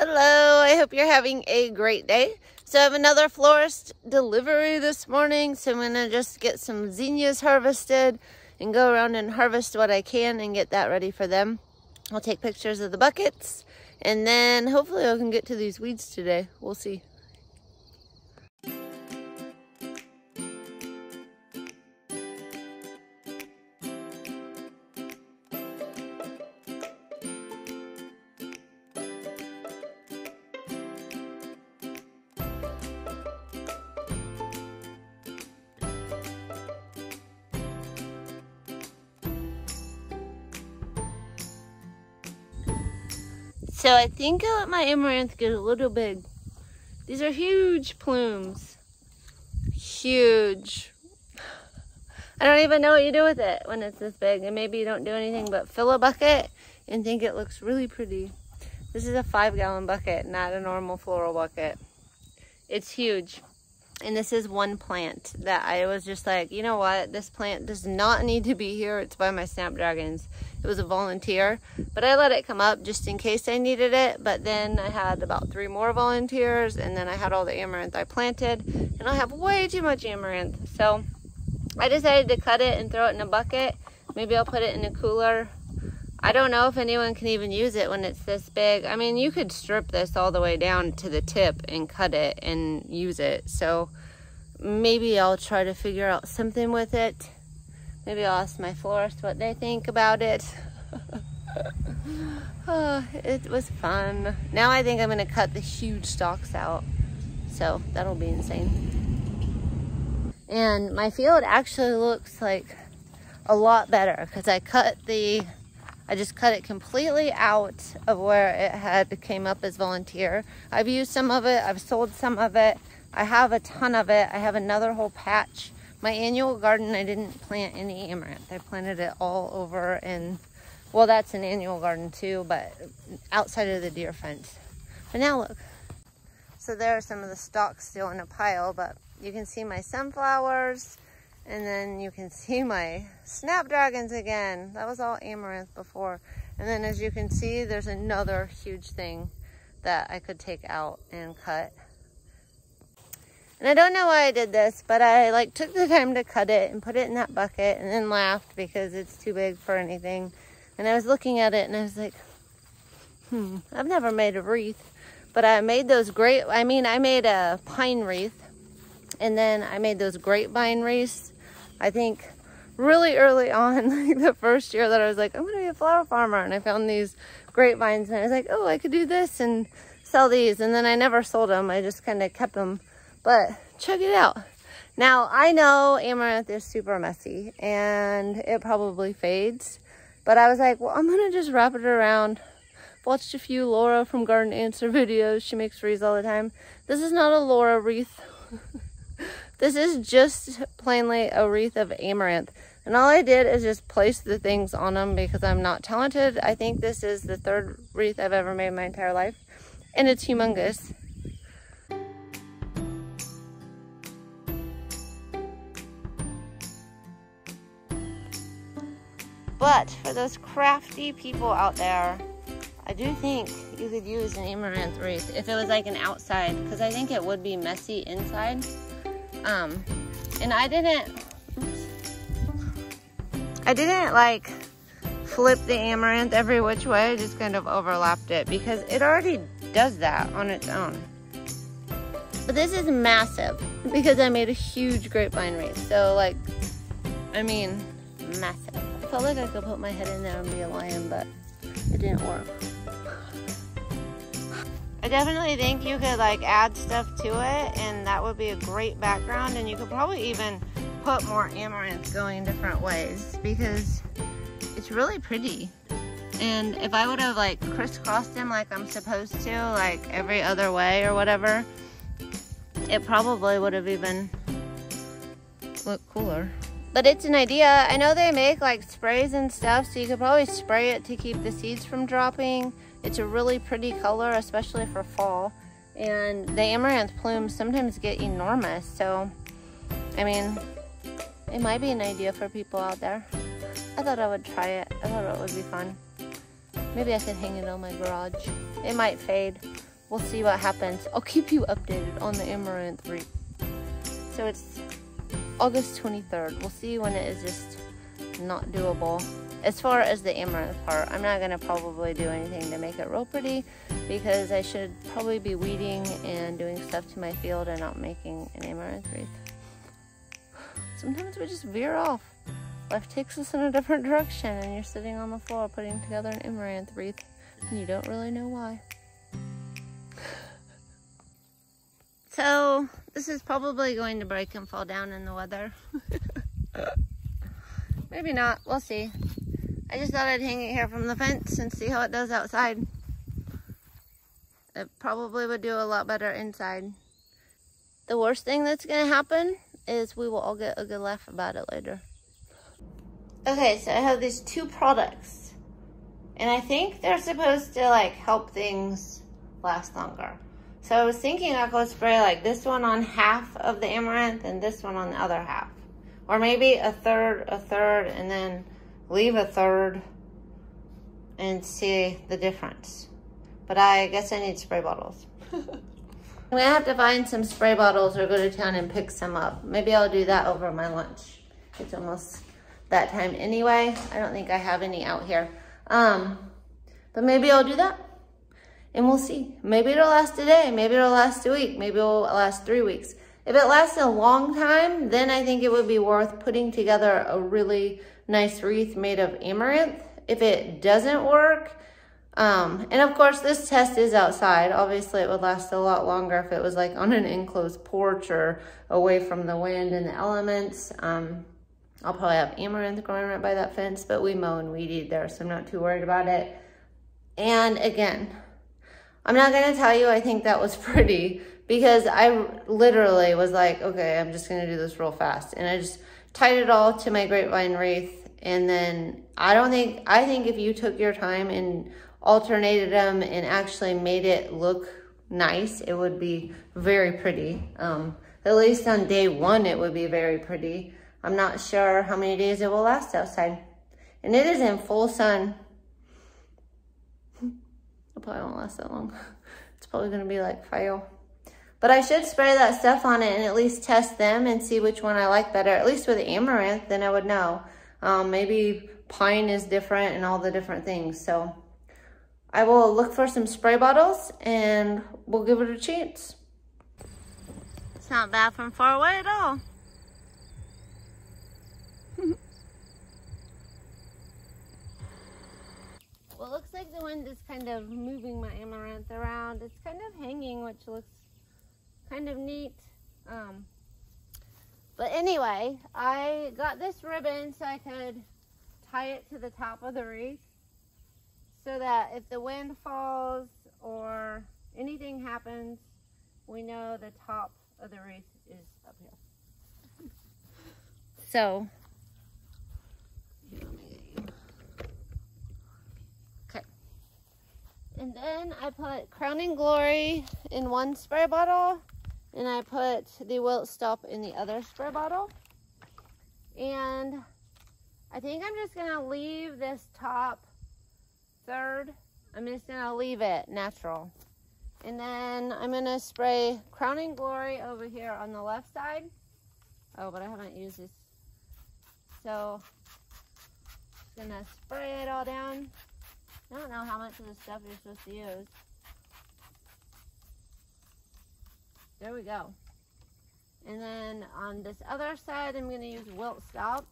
Hello, I hope you're having a great day. So I have another florist delivery this morning. So I'm gonna just get some zinnias harvested and go around and harvest what I can and get that ready for them. I'll take pictures of the buckets and then hopefully I can get to these weeds today. We'll see. So I think I let my amaranth get a little big. These are huge plumes. Huge. I don't even know what you do with it when it's this big. And maybe you don't do anything but fill a bucket and think it looks really pretty. This is a five gallon bucket, not a normal floral bucket. It's huge. And this is one plant that I was just like, you know what? This plant does not need to be here. It's by my snapdragons. It was a volunteer, but I let it come up just in case I needed it. But then I had about three more volunteers and then I had all the amaranth I planted and I have way too much amaranth. So I decided to cut it and throw it in a bucket. Maybe I'll put it in a cooler. I don't know if anyone can even use it when it's this big. I mean, you could strip this all the way down to the tip and cut it and use it. So maybe I'll try to figure out something with it. Maybe I'll ask my florist what they think about it. oh, it was fun. Now I think I'm gonna cut the huge stalks out. So that'll be insane. And my field actually looks like a lot better because I cut the, I just cut it completely out of where it had came up as volunteer. I've used some of it, I've sold some of it. I have a ton of it. I have another whole patch my annual garden, I didn't plant any amaranth. I planted it all over and, well, that's an annual garden too, but outside of the deer fence. But now look. So there are some of the stalks still in a pile, but you can see my sunflowers and then you can see my snapdragons again. That was all amaranth before. And then as you can see, there's another huge thing that I could take out and cut. And I don't know why I did this, but I like took the time to cut it and put it in that bucket and then laughed because it's too big for anything. And I was looking at it and I was like, hmm, I've never made a wreath, but I made those great, I mean, I made a pine wreath and then I made those grapevine wreaths. I think really early on, like the first year that I was like, I'm gonna be a flower farmer. And I found these grapevines and I was like, oh, I could do this and sell these. And then I never sold them. I just kind of kept them but check it out. Now, I know amaranth is super messy and it probably fades. But I was like, well, I'm to just wrap it around. Watched a few Laura from Garden Answer videos. She makes wreaths all the time. This is not a Laura wreath. this is just plainly a wreath of amaranth. And all I did is just place the things on them because I'm not talented. I think this is the third wreath I've ever made in my entire life. And it's humongous. But for those crafty people out there, I do think you could use an amaranth wreath if it was like an outside, because I think it would be messy inside. Um, and I didn't, I didn't like flip the amaranth every which way. I just kind of overlapped it because it already does that on its own. But this is massive because I made a huge grapevine wreath. So like, I mean, massive felt like I could put my head in there and be a lion, but it didn't work. I definitely think you could like add stuff to it and that would be a great background and you could probably even put more amaranth going different ways because it's really pretty. And if I would have like crisscrossed them like I'm supposed to, like every other way or whatever, it probably would have even looked cooler. But it's an idea. I know they make like sprays and stuff, so you could probably spray it to keep the seeds from dropping. It's a really pretty color, especially for fall. And the amaranth plumes sometimes get enormous, so I mean, it might be an idea for people out there. I thought I would try it. I thought it would be fun. Maybe I could hang it on my garage. It might fade. We'll see what happens. I'll keep you updated on the amaranth wreath. So it's August 23rd. We'll see when it is just not doable. As far as the amaranth part, I'm not going to probably do anything to make it real pretty because I should probably be weeding and doing stuff to my field and not making an amaranth wreath. Sometimes we just veer off. Life takes us in a different direction and you're sitting on the floor putting together an amaranth wreath and you don't really know why. So this is probably going to break and fall down in the weather. Maybe not, we'll see. I just thought I'd hang it here from the fence and see how it does outside. It probably would do a lot better inside. The worst thing that's gonna happen is we will all get a good laugh about it later. Okay, so I have these two products. And I think they're supposed to like help things last longer. So I was thinking I could spray like this one on half of the amaranth and this one on the other half. Or maybe a third, a third, and then leave a third and see the difference. But I guess I need spray bottles. I'm gonna have to find some spray bottles or go to town and pick some up. Maybe I'll do that over my lunch. It's almost that time anyway. I don't think I have any out here. Um, but maybe I'll do that and we'll see. Maybe it'll last a day, maybe it'll last a week, maybe it'll last three weeks. If it lasts a long time, then I think it would be worth putting together a really nice wreath made of amaranth. If it doesn't work, um, and of course this test is outside. Obviously it would last a lot longer if it was like on an enclosed porch or away from the wind and the elements. Um, I'll probably have amaranth growing right by that fence, but we mow and weed eat there, so I'm not too worried about it. And again, I'm not gonna tell you I think that was pretty because I literally was like, okay, I'm just gonna do this real fast. And I just tied it all to my grapevine wreath. And then I don't think, I think if you took your time and alternated them and actually made it look nice, it would be very pretty. Um, at least on day one, it would be very pretty. I'm not sure how many days it will last outside. And it is in full sun. it probably won't last that long. It's probably gonna be like fire. But I should spray that stuff on it and at least test them and see which one I like better. At least with amaranth, then I would know. Um, maybe pine is different and all the different things. So I will look for some spray bottles and we'll give it a chance. It's not bad from far away at all. well, it looks like the wind is kind of moving my amaranth around. It's kind of hanging, which looks kind of neat. Um, but anyway, I got this ribbon so I could tie it to the top of the wreath so that if the wind falls or anything happens, we know the top of the wreath is up here. So okay. And then I put Crowning Glory in one spray bottle. And I put the Wilt Stop in the other spray bottle. And I think I'm just to leave this top third. I'm just to leave it natural. And then I'm to spray Crowning Glory over here on the left side. Oh, but I haven't used this. So, just to spray it all down. I don't know how much of this stuff you're supposed to use. There we go. And then on this other side, I'm going to use Wilt Stop.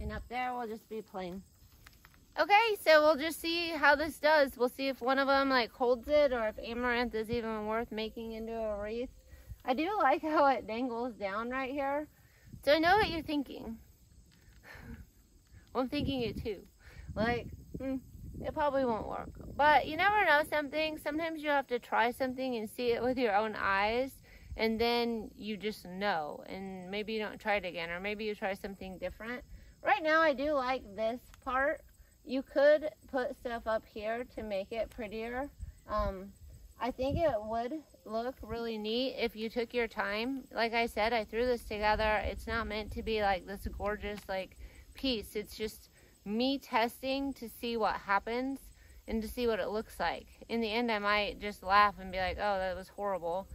And up there we'll just be plain. Okay, so we'll just see how this does. We'll see if one of them like holds it or if amaranth is even worth making into a wreath. I do like how it dangles down right here. So I know what you're thinking. I'm thinking it too. Like, hmm, it probably won't work. But you never know something. Sometimes you have to try something and see it with your own eyes. And then you just know. And maybe you don't try it again. Or maybe you try something different. Right now, I do like this part you could put stuff up here to make it prettier. Um, I think it would look really neat if you took your time. Like I said, I threw this together. It's not meant to be like this gorgeous like piece. It's just me testing to see what happens and to see what it looks like. In the end, I might just laugh and be like, oh, that was horrible.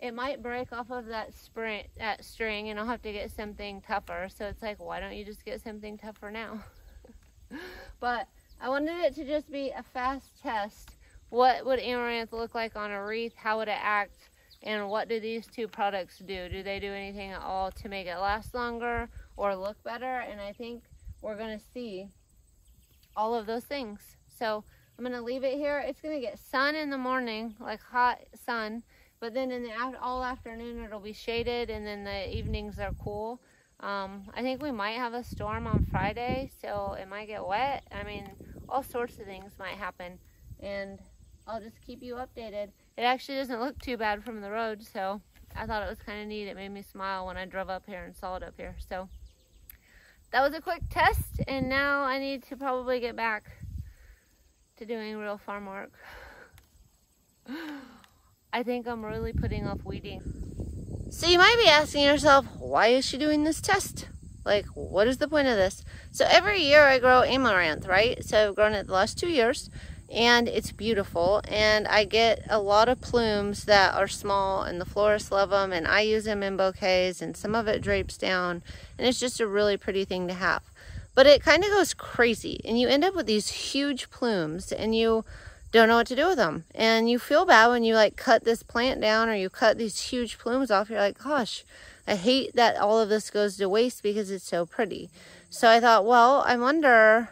It might break off of that sprint, that string, and I'll have to get something tougher. So it's like, why don't you just get something tougher now? but I wanted it to just be a fast test. What would amaranth look like on a wreath? How would it act? And what do these two products do? Do they do anything at all to make it last longer or look better? And I think we're going to see all of those things. So I'm going to leave it here. It's going to get sun in the morning, like hot sun. But then in the all afternoon, it'll be shaded. And then the evenings are cool. Um, I think we might have a storm on Friday. So it might get wet. I mean, all sorts of things might happen. And I'll just keep you updated. It actually doesn't look too bad from the road. So I thought it was kind of neat. It made me smile when I drove up here and saw it up here. So that was a quick test. And now I need to probably get back to doing real farm work. I think I'm really putting off weeding. So you might be asking yourself, why is she doing this test? Like, what is the point of this? So every year I grow amaranth, right? So I've grown it the last two years and it's beautiful. And I get a lot of plumes that are small and the florists love them and I use them in bouquets and some of it drapes down and it's just a really pretty thing to have. But it kind of goes crazy and you end up with these huge plumes and you don't know what to do with them and you feel bad when you like cut this plant down or you cut these huge plumes off. You're like gosh I hate that all of this goes to waste because it's so pretty. So I thought well I wonder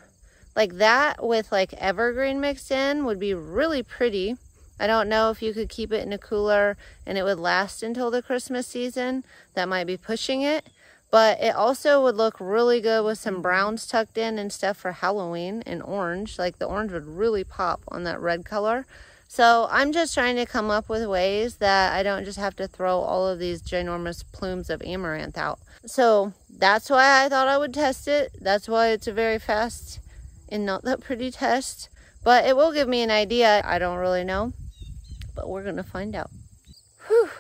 like that with like evergreen mixed in would be really pretty I don't know if you could keep it in a cooler and it would last until the Christmas season that might be pushing it but it also would look really good with some browns tucked in and stuff for Halloween and orange. Like the orange would really pop on that red color. So I'm just trying to come up with ways that I don't just have to throw all of these ginormous plumes of amaranth out. So that's why I thought I would test it. That's why it's a very fast and not that pretty test. But it will give me an idea. I don't really know. But we're to find out. Whew.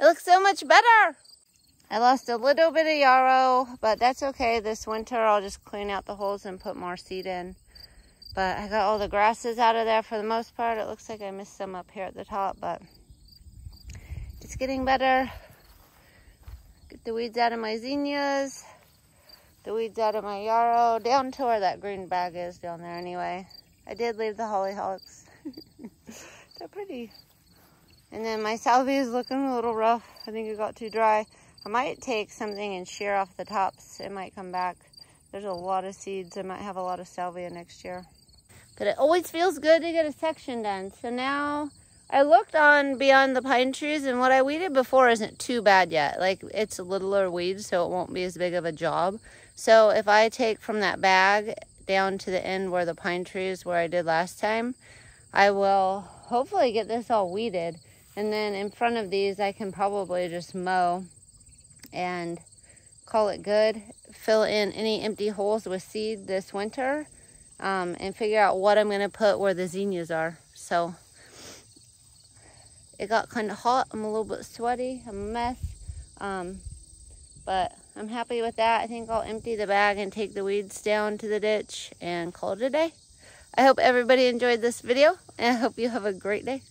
It looks so much better. I lost a little bit of yarrow, but that's okay. This winter, I'll just clean out the holes and put more seed in. But I got all the grasses out of there for the most part. It looks like I missed some up here at the top, but it's getting better. Get the weeds out of my zinnias, the weeds out of my yarrow, down to where that green bag is down there anyway. I did leave the hollyhocks. They're pretty. And then my salvia is looking a little rough. I think it got too dry. I might take something and shear off the tops. It might come back. There's a lot of seeds. I might have a lot of salvia next year. But it always feels good to get a section done. So now I looked on beyond the pine trees and what I weeded before isn't too bad yet. Like it's a littler weeds, so it won't be as big of a job. So if I take from that bag down to the end where the pine trees where I did last time, I will hopefully get this all weeded. And then in front of these I can probably just mow and call it good. Fill in any empty holes with seed this winter um, and figure out what I'm going to put where the zinnias are. So it got kind of hot. I'm a little bit sweaty. I'm a mess. Um, but I'm happy with that. I think I'll empty the bag and take the weeds down to the ditch and call it a day. I hope everybody enjoyed this video and I hope you have a great day.